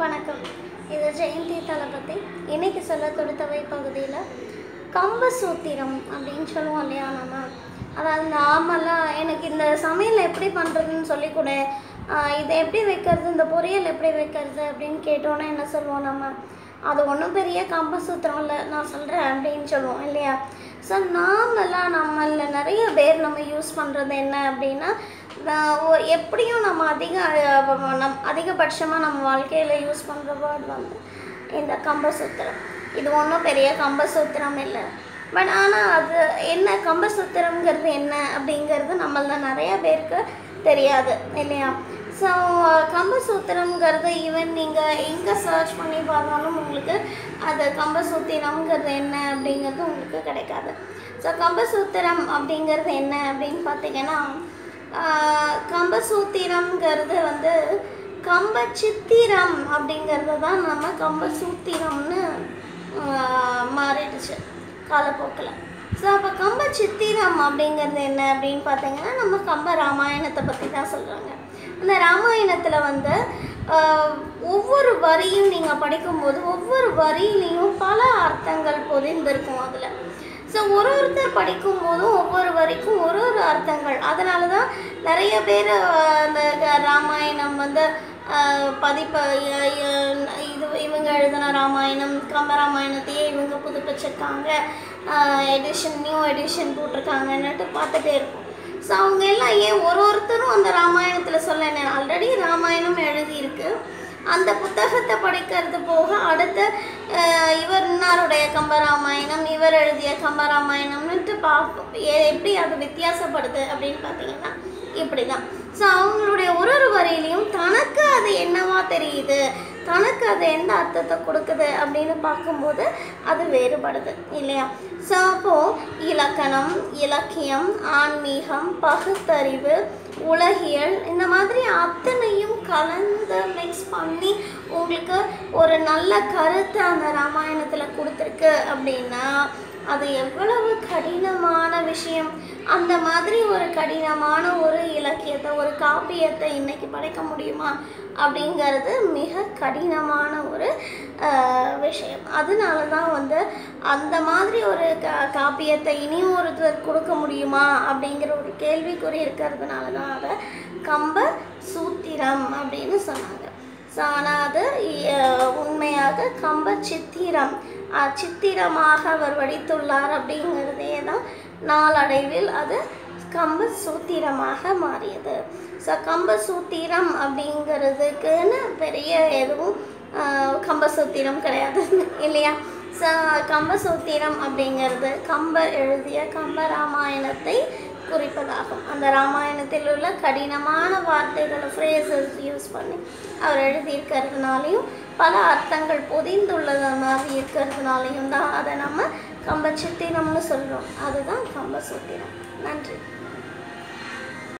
வணக்கம். இது ஜெயந்தி தளபதி. இன்னைக்கு சொல்ல கொடுத்தவை பகுதியில் கம்பசூத்திரம் அப்படின்னு சொல்லுவோம் இல்லையா நம்ம? அதாவது நார்மலாக எனக்கு இந்த சமையல் எப்படி பண்ணுறதுன்னு சொல்லி கொடு. இதை எப்படி வைக்கிறது? இந்த பொரியல் எப்படி வைக்கிறது? அப்படின்னு கேட்டோன்னே என்ன சொல்லுவோம் நம்ம? அது ஒன்றும் பெரிய கம்பசூத்திரம் இல்லை நான் சொல்கிறேன் அப்படின்னு சொல்லுவோம் இல்லையா? ஸோ நார்மலாக நம்மளில் நிறைய பேர் நம்ம யூஸ் பண்ணுறது என்ன அப்படின்னா எப்படியும் நம்ம அதிக நம் அதிகபட்சமாக நம்ம வாழ்க்கையில் யூஸ் பண்ணுற வேர்ட் வந்து இந்த கம்பசூத்திரம். இது ஒன்றும் பெரிய கம்பசூத்திரம் இல்லை. பட் ஆனால் அது என்ன கம்பசூத்திரம்ங்கிறது என்ன அப்படிங்கிறது நம்மள நிறைய பேருக்கு தெரியாது இல்லையா? ஸோ கம்பசூத்திரங்கிறது ஈவன் நீங்கள் எங்கே சர்ச் பண்ணி பார்த்தாலும் உங்களுக்கு அது கம்பசூத்திரம்ங்கிறது என்ன அப்படிங்கிறது உங்களுக்கு கிடைக்காது. ஸோ கம்பசூத்திரம் அப்படிங்கிறது என்ன அப்படின்னு பார்த்தீங்கன்னா கம்பசூத்திரம்ங்கிறது வந்து கம்ப சித்திரம் அப்படிங்கிறது தான் நம்ம கம்பசூத்திரம்னு மாறிடுச்சு காலப்போக்கில். ஸோ அப்போ கம்ப சித்திரம் அப்படிங்கிறது என்ன அப்படின்னு பார்த்தீங்கன்னா நம்ம கம்ப ராமாயணத்தை பற்றி தான் சொல்கிறாங்க அந்த ராமாயணத்தில் வந்து ஒவ்வொரு வரியும் நீங்கள் படிக்கும்போது ஒவ்வொரு வரியிலையும் பல அர்த்தங்கள் பொதிந்திருக்கும் அதில். ஸோ ஒரு ஒருத்தர் படிக்கும்போதும் ஒவ்வொரு வரிக்கும் அர்த்தங்கள். அதனால தான் நிறைய பேர் அந்த ராமாயணம் வந்து பதிப்ப இது இவங்க எழுதின ராமாயணம் கம்பராமாயணத்தையே இவங்க புதுப்பிச்சிருக்காங்க. எடிஷன் நியூ எடிஷன் போட்டிருக்காங்கன்னுட்டு பார்த்துட்டே இருக்கும் ஸோ அவங்க எல்லாம் ஏன் ஒரு ஒருத்தரும் அந்த ராமாயணத்தில் சொல்ல ஆல்ரெடி ராமாயணம் எழுதியிருக்கு. அந்த புத்தகத்தை படிக்கிறது போக அடுத்த இவர் இன்னாருடைய கம்பராமாயணம் இவர் எழுதிய கம்பராமாயணம்னுட்டு பார்ப்போம். எப்படி அது வித்தியாசப்படுது அப்படின்னு பார்த்தீங்கன்னா இப்படி தான் ஸோ அவங்களுடைய ஒரு ஒரு வரியிலையும் தனக்கு அது என்னவா தெரியுது? தனக்கு அது எந்த அர்த்தத்தை கொடுக்குது அப்படின்னு பார்க்கும்போது அது வேறுபடுது இல்லையா? ஸோ அப்போது இலக்கணம் இலக்கியம் ஆன்மீகம் பகுத்தறிவு உலகியல் இந்த மாதிரி அத்தனையும் கலந்து மிக்ஸ் பண்ணி உங்களுக்கு ஒரு நல்ல கருத்தை அந்த ராமாயணத்தில் கொடுத்துருக்கு அப்படின்னா அது எவ்வளவு கடினமான விஷயம். அந்த மாதிரி ஒரு கடினமான ஒரு இலக்கியத்தை ஒரு காப்பியத்தை இன்னைக்கு படைக்க முடியுமா? அப்படிங்கிறது மிக கடினமான ஒரு விஷயம். அதனால தான் வந்து அந்த மாதிரி ஒரு கா காப்பியத்தை இனி ஒருத்தர் கொடுக்க முடியுமா? அப்படிங்கிற ஒரு கேள்விக்குறி இருக்கிறதுனால தான் அதை கம்ப சூத்திரம் அப்படின்னு சொன்னாங்க. ஸோ ஆனால் அது உண்மையாக கம்ப சித்திரம் சித்திரமாக அவர் வடித்துள்ளார் அப்படிங்கிறதே தான் நாளடைவில் அது கம்ப சூத்திரமாக மாறியது. ஸோ கம்ப சூத்திரம் அப்படிங்கிறதுக்குன்னு பெரிய எதுவும் கம்ப சூத்திரம் கிடையாது இல்லையா? ஸோ கம்ப சூத்திரம் அப்படிங்கிறது கம்பர் எழுதிய கம்ப ராமாயணத்தை குறிப்பதாகும். அந்த ராமாயணத்தில் உள்ள கடினமான வார்த்தைகளை ஃப்ரேசஸ் யூஸ் பண்ணி அவர் எழுதியிருக்கிறதுனாலையும் பல அர்த்தங்கள் பொதிந்துள்ளது மாதிரி இருக்கிறதுனாலையும் தான் அதை நம்ம கம்பச்சித்திரம்னு சொல்கிறோம் அதுதான் கம்பசூத்திரம். நன்றி.